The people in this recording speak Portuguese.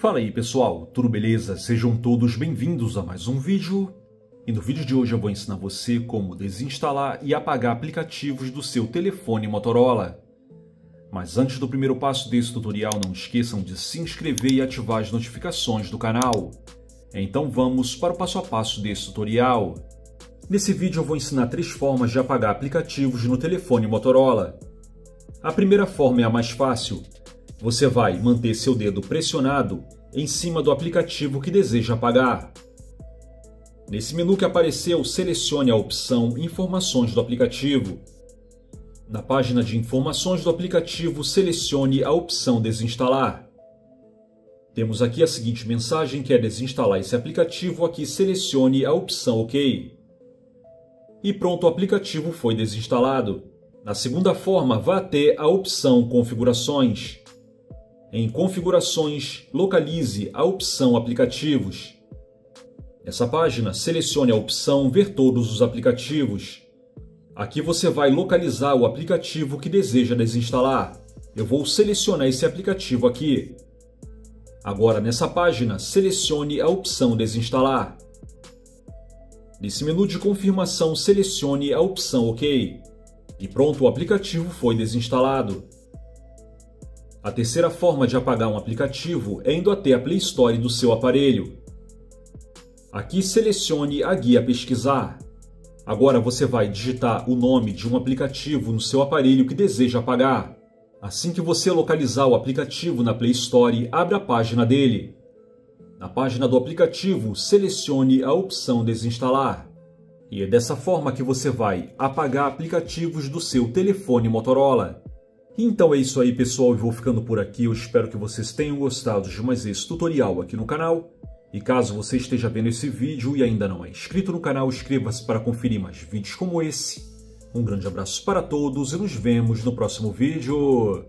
Fala aí pessoal, tudo beleza? Sejam todos bem-vindos a mais um vídeo. E no vídeo de hoje eu vou ensinar você como desinstalar e apagar aplicativos do seu telefone Motorola. Mas antes do primeiro passo desse tutorial, não esqueçam de se inscrever e ativar as notificações do canal. Então vamos para o passo a passo desse tutorial. Nesse vídeo eu vou ensinar três formas de apagar aplicativos no telefone Motorola. A primeira forma é a mais fácil. Você vai manter seu dedo pressionado em cima do aplicativo que deseja apagar. Nesse menu que apareceu, selecione a opção Informações do aplicativo. Na página de informações do aplicativo, selecione a opção Desinstalar. Temos aqui a seguinte mensagem que é desinstalar esse aplicativo, aqui selecione a opção OK. E pronto, o aplicativo foi desinstalado. Na segunda forma, vá até a opção Configurações. Em Configurações, localize a opção Aplicativos. Nessa página, selecione a opção Ver todos os aplicativos. Aqui você vai localizar o aplicativo que deseja desinstalar. Eu vou selecionar esse aplicativo aqui. Agora, nessa página, selecione a opção Desinstalar. Nesse menu de confirmação, selecione a opção OK. E pronto, o aplicativo foi desinstalado. A terceira forma de apagar um aplicativo é indo até a Play Store do seu aparelho. Aqui selecione a guia Pesquisar. Agora você vai digitar o nome de um aplicativo no seu aparelho que deseja apagar. Assim que você localizar o aplicativo na Play Store, abra a página dele. Na página do aplicativo, selecione a opção Desinstalar. E é dessa forma que você vai apagar aplicativos do seu telefone Motorola. Então é isso aí pessoal, eu vou ficando por aqui, eu espero que vocês tenham gostado de mais esse tutorial aqui no canal. E caso você esteja vendo esse vídeo e ainda não é inscrito no canal, inscreva-se para conferir mais vídeos como esse. Um grande abraço para todos e nos vemos no próximo vídeo.